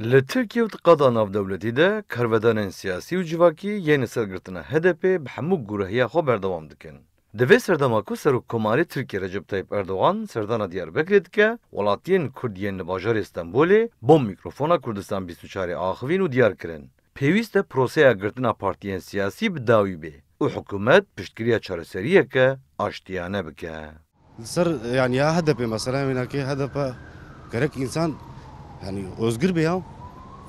Li Tirkiye û qada navdewletî de kervedanên siyasî û civakî yeni sergirtina HDP bi hemû gurehiya xwe berdewam dikin. Di vê serdema ku Serokkomarê Tirkiye Recep Tayyip Erdogan serdana Diyarbekirê dike, welatiyên Kurd yên li bajarê Stenbolê bom mîkrofona Kurdistan 24 axivîn û diyar kirin. Pêwîst e proseya girtina partiyên siyasî bi dawî bê û hikûmet piştgiriya çareseriyeke aştiyane bike. Sır yani ya HDP mesela minaki HDP gerek insan يعني اوزغر بها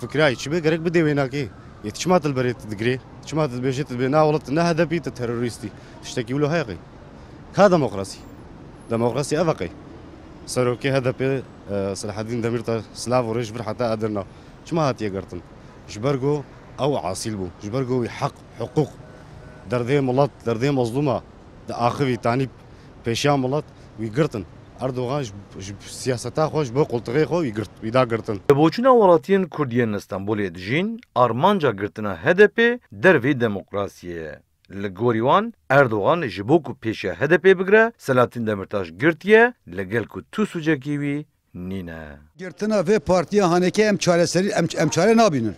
فكرة هاي. شبه غرق بدي ويناكي إيه؟ يعني يتش ما تلبري تدغري تش ما تلبيش تلبينا ولا تنها ذا بيت تيرورستي تشتكي له هاي غي كا ديموقراسي ديموقراسي أفقي. سروكي هذا آه، بي صلاح الدين دمير سلاف ورج بر حتى أدرنا. تش ما هاتي غرتن جبرغو أو عاصيلبو جبرغو يحق حقوق. دردي مولات دردي مظلومة. ده أخوي تاني بيشام مولات ويغرتن Erdoğan siyaseta hoş bu koltuğa hoş vida gırtın. Boçuna valatiyen Kurdiyen İstanbul'e dijin Armanca gırtına HDP dervi demokrasiye. Li Erdoğan ji bo ku HDP bigire Selahattin Demirtaş girtiye li gel ku tu sucekî wî nîne. Girtina vê partiya haneke em çareserî em çare nabînin.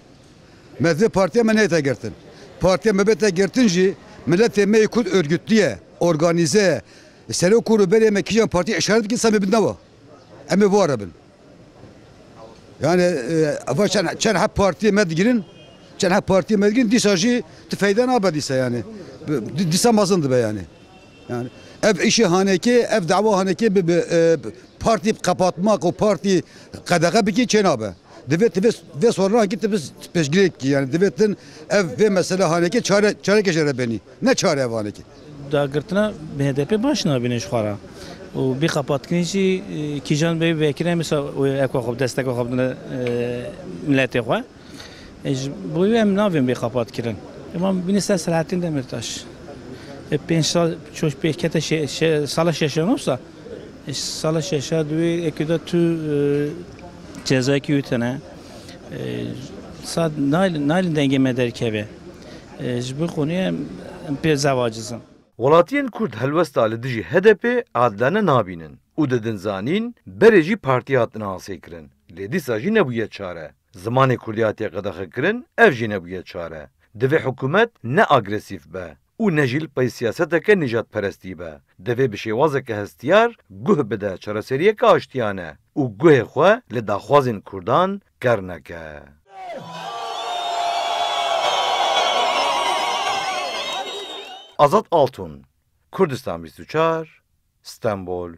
Me vê me neyte girtin. Partiya me bete girtin jî milletê e me Kurd örgütlüye, organize berê me kîjan partiya işaret dikin sen bin nava. Em ê bu arabin. Yani ava çen çen hep partiye me digirin, çen hep partiye me digirin dîsa jî tu feyda nabe dîsa yani. Di- Dîsa mazındı be yani. Yani ev işi haneki, ev dava haneki bi, bi, e, parti kapatmak o parti kadaka biki çenabe. Devet ve ve sonra gitti biz peşgirek ki yani devetin ev ve mesela haneki çare çare geçere beni. Ne çare haneki? داگرتنا به هدف باش نبینش خورا و بی خپات کنیشی کیجان به وکیل مثلا و اکو خوب دستک خوب ملت خو اج بوی ام ناویم بی خپات کردن اما بینی سر سلاطین دمرتاش پنج سال چوش پیکت سال ششم olsa سال شش دوی اکیدا تو ceza ki yutana sad nail nail denge meder keve bu konuya bir zavacızım Welatiyên Kurd helwesta li dijî HDP adilane nabînin û didin zanîn berê jî partiya hatin hasê kirin. Lê dîsa jî nebûye çare. Zimanê Kurdî hatiye qedexe kirin, ev jî nebûye çare. Divê hikûmet ne agresîv be û ne jî li pey siyaseteke nijadperestî be. Divê bi şêwazeke hestiyar guh bide çareseriyeke aştiyane û guhê xwe li daxwazên Kurdan kerneke. Azat Altun Kurdistan 24 İstanbul